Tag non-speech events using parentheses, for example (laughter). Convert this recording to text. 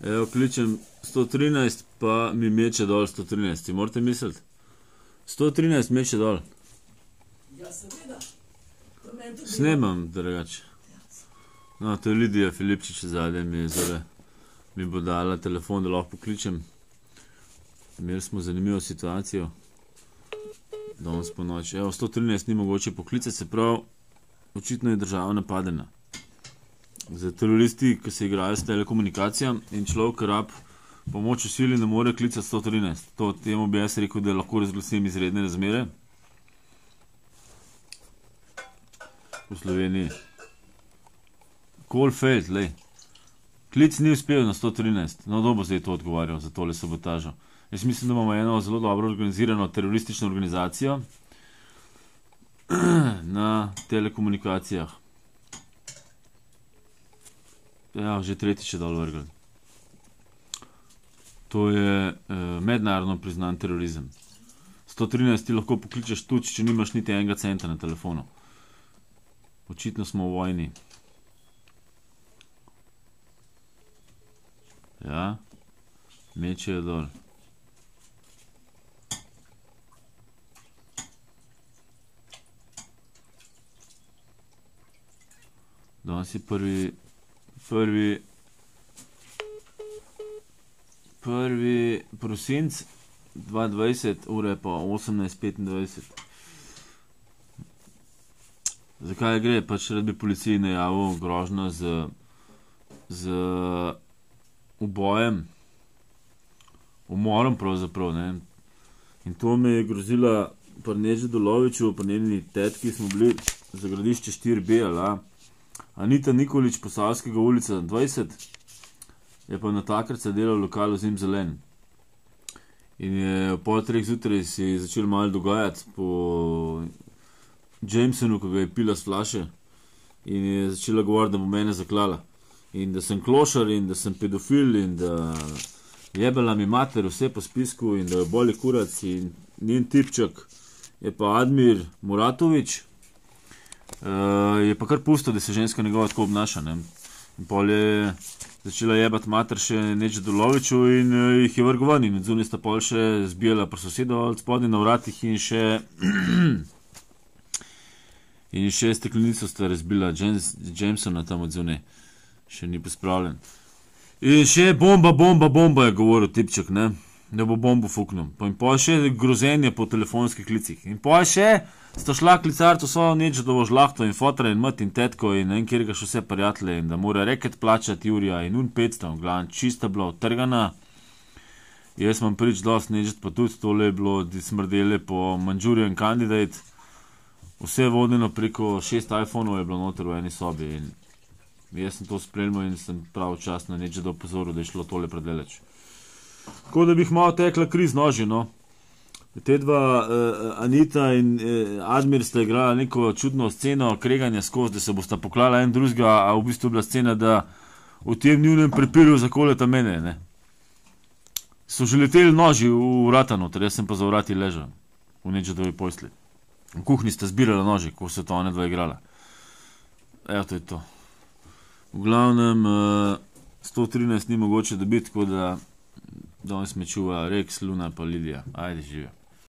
Evo, kličem 113, pa mi meče dol 113. Si morate misliti? 113 meče dol. Ja, seveda. Snemam, drugače. No, to je Lidija Filipčič zadaj, mi, zore, mi bo dala telefon, da lahko pokličem. Imeli smo zanimivo situacijo. Danes po noči. Evo, 113 ni mogoče poklicati, se pravi, očitno je država napadena. Za teroristi, ki se igrajo s telekomunikacijami in človek, ki rab pomoč v sili, ne more klicati 113. To temu bi jaz rekel, da lahko razglasim izredne razmere. V Sloveniji. Kolfeld, lej. Klic ni uspel na 113, no kdo bo zdaj to odgovarjal za tole sabotažo. Jaz mislim, da imamo eno zelo dobro organizirano teroristično organizacijo (clears throat) na telekomunikacijah. Ja, že tretjič je dol vrgel. To je eh, mednarodno priznan terorizem. 113 ti lahko pokličeš tudi, če nimaš niti enega centa na telefonu. Očitno smo v vojni. Ja, mečejo dol. Danes je prvi, prvi, prvi prosinc 2020, ure pa 18:25. Zakaj gre? Pač rad bi policiji najavil grožnjo z, z ubojem, umorom pravzaprav. Ne? In to mi je grozila Prneže Doloviču, pa njeni tetki smo bili za gradišče 4B, ali Anita Nikolič, Posavskega ulica 20, je pa na takrat se delal v lokalu Zim Zelen. In je po treh zjutraj si začel malo dogajati po Jamesonu, ko ga je pila s flaše in je začela govoriti, da bo mene zaklala. In da sem klošar in da sem pedofil in da jebela mi mater vse po spisku in da jo boli kurac in njen tipček je pa Admir Muratovič. Uh, je pa kar pusto, da se ženska njegova tako obnaša. Ne? In pol je začela jebati mater še neč doloviču in uh, jih je vrgel ven in zunaj sta pol še zbijala pri sosedu od spodaj na vratih in še (clears throat) in še steklenico sta razbila James, Jamesona tam od zunaj, še ni pospravljen. In še bomba, bomba, bomba je govoril tipček, ne? da bo bombo fuknil. Pa in pa še grozenje po telefonskih klicih. In pa še sta šla klicarcu so nič, da bo žlahto in fotra in mat in tetko in vem, kjer ga še vse prijatelje in da mora reket plačati Jurija in un 500, glavno čista bila otrgana. Jaz imam prič dosti nežet, pa tudi tole je bilo, smrdele po Manjurian Candidate. Vse vodeno preko šest iPhonov je bilo noter v eni sobi in jaz sem to spremljal in sem pravočasno neč do opozoril, da je šlo tole predaleč. Tako da bi jih malo tekla kriz noži, no. Te dva, uh, Anita in uh, Admir, sta igrala neko čudno sceno, kreganja skozi, da se bosta poklala en drugega, a v bistvu bila scena, da v tem njunem prepiru zakoleta mene. Ne. So že leteli noži v vrata noter, jaz sem pa za vrati ležal, v nečedovi posli. V kuhinji sta zbirala noži, ko se to ona dva igrala. Evo, to je to. V glavnem, uh, 113 ni mogoče dobiti, tako da danes me čuva Rex, Luna pa Lidija. Ajde, živijo.